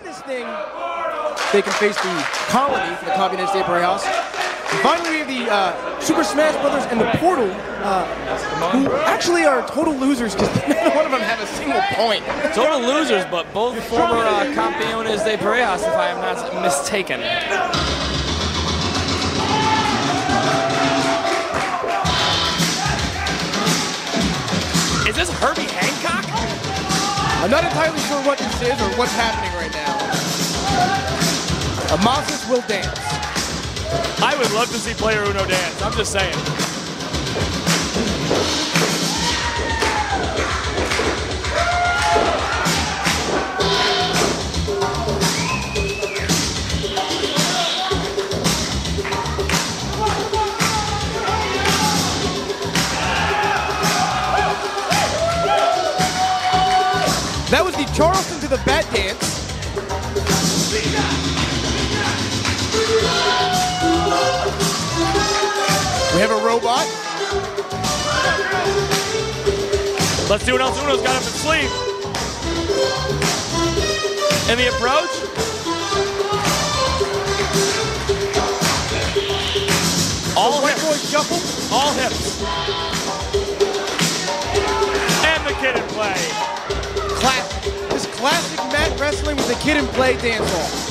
win this thing, they can face the Colony for the Campeonatos de Parejas. And finally, we have the uh, Super Smash Brothers and the Portal, uh, who actually are total losers because neither one of them have a single point. Total losers, but both former uh, campeones de Parejas, if I am not mistaken. Is this Herbie Hancock? I'm not entirely sure what this is or what's happening. Amasis will dance. I would love to see Player Uno dance. I'm just saying. That was the Charleston to the Bat dance. Have a robot. Let's see what else Uno's got up his sleeve. And the approach. All White hips. boy shuffle. All hips. And the Kid 'n Play. Classic. This classic mat wrestling with the Kid 'n Play dance hall.